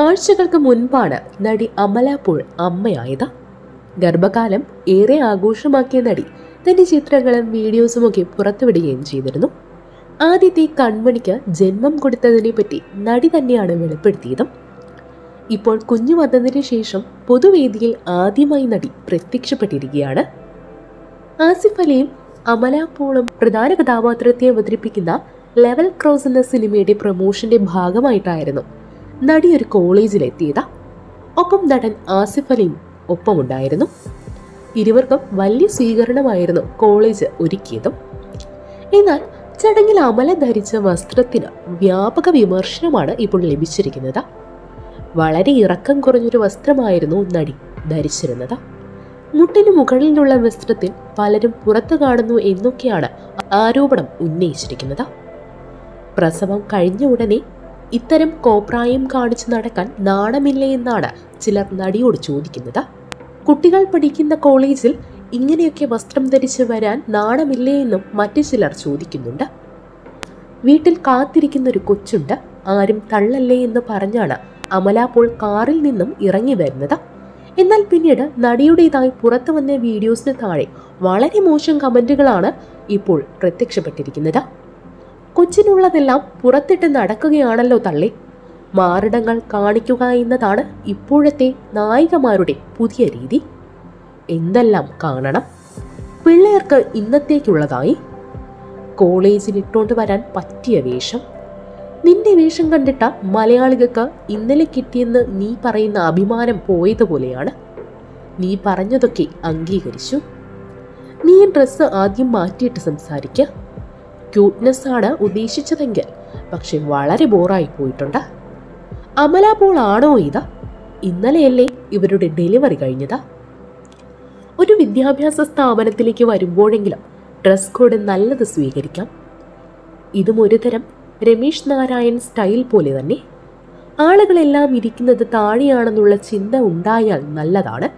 ആഴ്ചകൾക്ക് മുൻപാണ് നടി അമല പോൾ അമ്മയായത്. ഗർഭകാലം ഏറെ ആഘോഷമാക്കിയ നടി തന്റെ ചിത്രങ്ങളും വീഡിയോസും ഒക്കെ പുറത്തുവിടുകയും ചെയ്തിരുന്നു. ആദ്യത്തെ കൺമണിക്ക് ജന്മം കൊടുത്തതിനെ പറ്റി നടി തന്നെയാണ് വെളിപ്പെടുത്തിയതും. ഇപ്പോൾ കുഞ്ഞു വന്നതിന് ശേഷം പൊതുവേദിയിൽ ആദ്യമായി നടി പ്രത്യക്ഷപ്പെട്ടിരിക്കുകയാണ്. ആസിഫ് അലിയും അമല പോളും പ്രധാന കഥാപാത്രത്തെ അവതരിപ്പിക്കുന്ന ലെവൽ ക്രോസ് എന്ന സിനിമയുടെ പ്രൊമോഷന്റെ ഭാഗമായിട്ടായിരുന്നു നടി ഒരു കോളേജിലെത്തിയത്. ഒപ്പം നടൻ ആസിഫ് അലിയും ഒപ്പമുണ്ടായിരുന്നു. ഇരുവർക്കും വലിയ സ്വീകരണമായിരുന്നു കോളേജ് ഒരുക്കിയതും. എന്നാൽ ചടങ്ങിൽ അമല ധരിച്ച വസ്ത്രത്തിന് വ്യാപക വിമർശനമാണ് ഇപ്പോൾ ലഭിച്ചിരിക്കുന്നത്. വളരെ ഇറക്കം കുറഞ്ഞൊരു വസ്ത്രമായിരുന്നു നടി ധരിച്ചിരുന്നത്. മുട്ടിന് മുകളിലുള്ള വസ്ത്രത്തിൽ പലരും പുറത്തു കാണുന്നു എന്നൊക്കെയാണ് ആരോപണം ഉന്നയിച്ചിരിക്കുന്നത്. പ്രസവം കഴിഞ്ഞ ഉടനെ ഇത്തരം കോപ്രായം കാണിച്ചു നടക്കാൻ നാണമില്ലേ എന്നാണ് ചിലർ നടിയോട് ചോദിക്കുന്നത്. കുട്ടികൾ പഠിക്കുന്ന കോളേജിൽ ഇങ്ങനെയൊക്കെ വസ്ത്രം ധരിച്ച് വരാൻ നാണമില്ലേ എന്നും മറ്റു ചിലർ ചോദിക്കുന്നുണ്ട്. വീട്ടിൽ കാത്തിരിക്കുന്ന ഒരു കൊച്ചുണ്ട്. ആരും തള്ളല്ലേ എന്ന് പറഞ്ഞാണ് അമല പോൾ കാറിൽ നിന്നും ഇറങ്ങി വരുന്നത്. എന്നാൽ പിന്നീട് നടിയുടേതായി പുറത്തു വന്ന വീഡിയോസിന് താഴെ വളരെ മോശം കമന്റുകളാണ് ഇപ്പോൾ പ്രത്യക്ഷപ്പെട്ടിരിക്കുന്നത്. കൊച്ചിനുള്ളതെല്ലാം പുറത്തിട്ട് നടക്കുകയാണല്ലോ തള്ളി. മാറിടങ്ങൾ കാണിക്കുക എന്നതാണ് ഇപ്പോഴത്തെ നായികമാരുടെ പുതിയ രീതി. എന്തെല്ലാം കാണണം? പിള്ളേർക്ക് ഇന്നത്തേക്കുള്ളതായി. കോളേജിൽ ഇട്ടുകൊണ്ട് വരാൻ പറ്റിയ വേഷം. നിന്റെ വേഷം കണ്ടിട്ട മലയാളികൾക്ക് ഇന്നലെ കിട്ടിയെന്ന് നീ പറയുന്ന അഭിമാനം പോയതുപോലെയാണ്. നീ പറഞ്ഞതൊക്കെ അംഗീകരിച്ചു. നീ ഡ്രസ്സ് ആദ്യം മാറ്റിയിട്ട് സംസാരിക്കുക ക്യൂട്ട്നെസ് ആണ് ഉദ്ദേശിച്ചതെങ്കിൽ പക്ഷെ വളരെ ബോറായി പോയിട്ടുണ്ട്. അമല പോൾ ആണോ ഇത്? ഇന്നലെയല്ലേ ഇവരുടെ ഡെലിവറി കഴിഞ്ഞത്? ഒരു വിദ്യാഭ്യാസ സ്ഥാപനത്തിലേക്ക് വരുമ്പോഴെങ്കിലും ഡ്രസ് കോഡ് നല്ലത് സ്വീകരിക്കാം. ഇതും ഒരു തരം രമേശ് നാരായൺ സ്റ്റൈൽ പോലെ തന്നെ. ആളുകളെല്ലാം ഇരിക്കുന്നത് താഴെയാണെന്നുള്ള ചിന്ത ഉണ്ടായാൽ നല്ലതാണ്.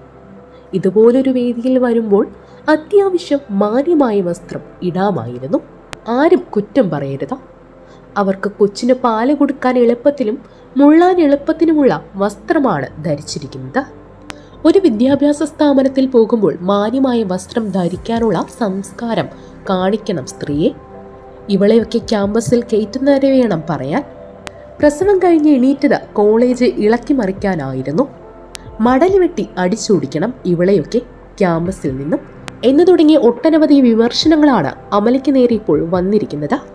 ഇതുപോലൊരു വേദിയിൽ വരുമ്പോൾ അത്യാവശ്യം മാന്യമായ വസ്ത്രം ഇടാമായിരുന്നു. ആരും കുറ്റം പറയരുത്. അവർക്ക് കൊച്ചിന് പാൽ കൊടുക്കാൻ എളുപ്പത്തിലും മുള്ളാൻ എളുപ്പത്തിനുമുള്ള വസ്ത്രമാണ് ധരിച്ചിരിക്കുന്നത്. ഒരു വിദ്യാഭ്യാസ സ്ഥാപനത്തിൽ പോകുമ്പോൾ മാന്യമായ വസ്ത്രം ധരിക്കാനുള്ള സംസ്കാരം കാണിക്കണം സ്ത്രീയെ. ഇവളെയൊക്കെ ക്യാമ്പസിൽ കയറ്റുന്നവരെ വേണം പറയാൻ. പ്രസവം കഴിഞ്ഞ് എണീറ്റത് കോളേജ് ഇളക്കി മറിക്കാനായിരുന്നു. മടലി വെട്ടി അടിച്ചോടിക്കണം ഇവളെയൊക്കെ ക്യാമ്പസിൽ നിന്നും. എന്നു തുടങ്ങിയ ഒട്ടനവധി വിമർശനങ്ങളാണ് അമലയ്ക്ക് നേരെ ഇപ്പോൾ വന്നിരിക്കുന്നത്.